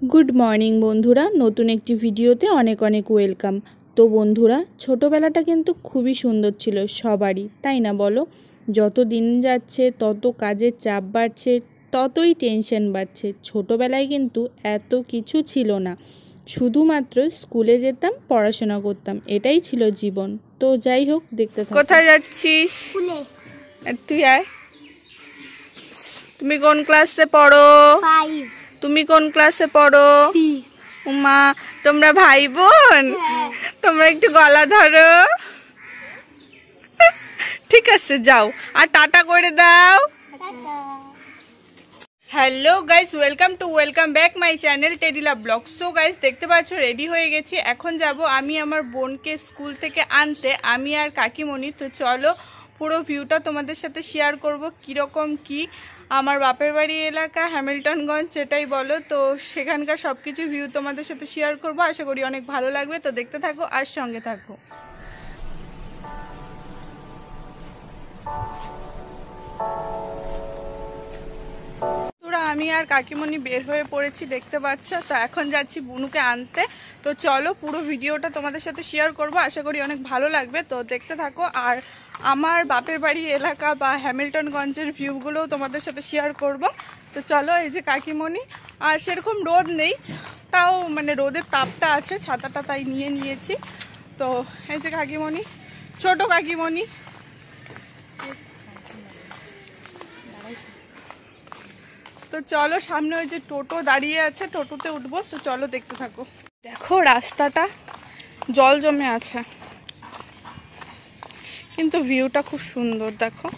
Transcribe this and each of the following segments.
Good morning বন্ধুরা নতুন একটি ভিডিওতে অনেক অনেক ওয়েলকাম। তো বন্ধুরা ছোটোবেলাটা কিন্তু খুবই সুন্দর ছিল সবারই তাই না বলো? যত দিন যাচ্ছে তত কাজের চাপ বাড়ছে ততই টেনশন বাড়ছে। ছোটোবেলায় কিন্তু এত কিছু ছিল না। শুধুমাত্র স্কুলে যেতাম পড়াশোনা করতাম এটাই ছিল জীবন। তো যাই হোক দেখতে থাকো। কোথায় যাচ্ছিস? তুই আয়। তুমি কোন ক্লাসে পড়ো? ফাইভ তুমি কোন ক্লাসে পড়ো? উমা তোমরা ভাই বোন তোমরা একটু গলা ধরো। ঠিক আছে যাও। আর টাটা করে দাও। Hello guys welcome to welcome back my channel টেডিলা blog so guys দেখতে পাচ্ছ রেডি হয়ে গেছি। এখন যাব আমি আমার বোনকে স্কুল থেকে আনতে। আমি আর কাকিমণি। তো চলো পুরো ভিউটা তোমাদের সাথে শেয়ার করব কীরকম কি। আমার বাপের বাড়ি এলাকা হ্যামিল্টনগঞ্জ সেটাই বলো। তো সেখানকার সব কিছু ভিউ তোমাদের সাথে শেয়ার করব। আশা করি অনেক ভালো লাগবে। তো দেখতে থাকো আর সঙ্গে থাকো। আর কাকিমণি বের হয়ে পড়েছি, দেখতে পাচ্ছ? তো এখন যাচ্ছি বুনুকে আনতে। তো চলো পুরো ভিডিওটা তোমাদের সাথে শেয়ার করব। আশা করি অনেক ভালো লাগবে। তো দেখতে থাকো। আর আমার বাপের বাড়ি এলাকা বা হ্যামিল্টনগঞ্জের ভিউগুলোও তোমাদের সাথে শেয়ার করব। তো চলো এই যে কাকিমণি। আর সেরকম রোদ নেই, তাও মানে রোদের তাপটা আছে, ছাতাটা তাই নিয়ে নিয়েছি। তো এই যে কাকিমণি, ছোট কাকিমণি। চলো সামনে ওই যে টোটো দাঁড়িয়ে আছে, টোটোতে উঠবো, তো চলো দেখতে থাকো। দেখো রাস্তাটা, জল জমে আছে। কিন্তু ভিউটা খুব সুন্দর, দেখো।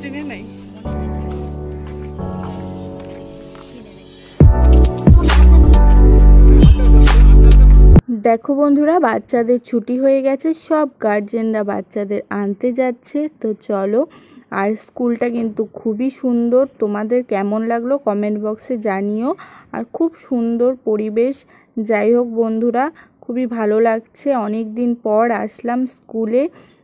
চিনি নেই। দেখো বন্ধুরা, বাচ্চাদের ছুটি হয়ে গেছে, সব গার্জেনরা বাচ্চাদের আনতে যাচ্ছে। তো চলো, আর স্কুলটা কিন্তু খুবই সুন্দর। তোমাদের কেমন লাগল কমেন্ট বক্সে জানিও। আর খুব সুন্দর পরিবেশ। যাই হোক বন্ধুরা খুবই ভালো লাগছে। অনেক দিন পর আসলাম স্কুলে।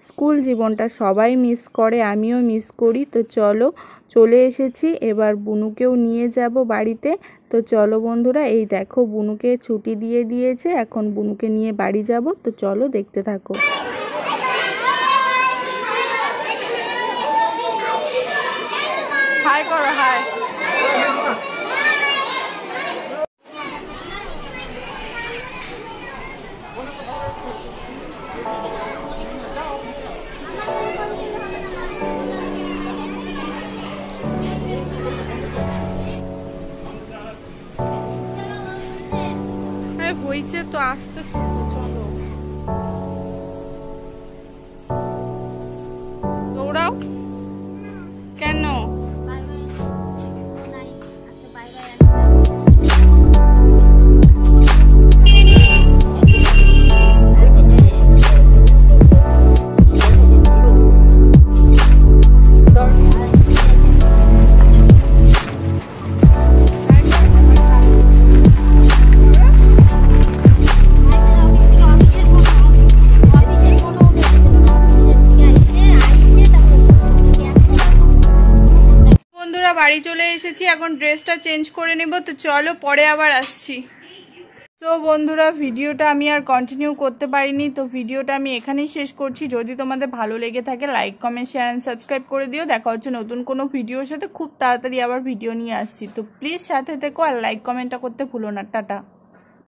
স্কুল জীবনটা সবাই মিস করে, আমিও মিস করি। তো চলো, চলে এসেছি। এবার বুনুকেও নিয়ে যাব বাড়িতে। তো চলো বন্ধুরা, এই দেখো বুনুকে ছুটি দিয়ে দিয়েছে। এখন বুনুকে নিয়ে বাড়ি যাব। তো চলো দেখতে থাকো। হাই করো হাই আরে হয়েছে তো আসতেছে তো চলো দৌড়াও বাড়ি চলে এসেছি, এখন ড্রেসটা চেঞ্জ করে নেব, তো চলো পরে আবার আসছি। তো বন্ধুরা, ভিডিওটা আমি আর কন্টিনিউ করতে পারিনি, তো ভিডিওটা আমি এখানেই শেষ করছি। যদি তোমাদের ভালো লেগে থাকে like comment share and subscribe করে দিও। দেখা হচ্ছে নতুন কোনো ভিডিওর সাথে, খুব তাড়াতাড়ি আবার ভিডিও নিয়ে আসছি। তো প্লিজ সাথে থেকো আর লাইক কমেন্টটা করতে ভুলো না। টাটা।